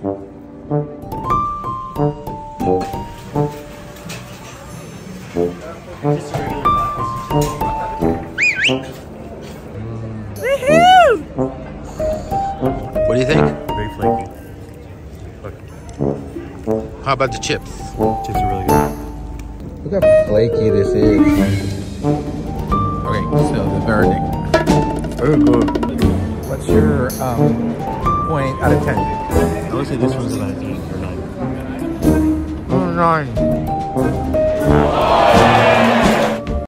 What do you think? Very flaky. How about the chips? Chips are really good. Look how flaky this is. Okay, so the verdict. Very good. What's your um, point out of 10? Say this one's about an 8 or 9. Oh, nine.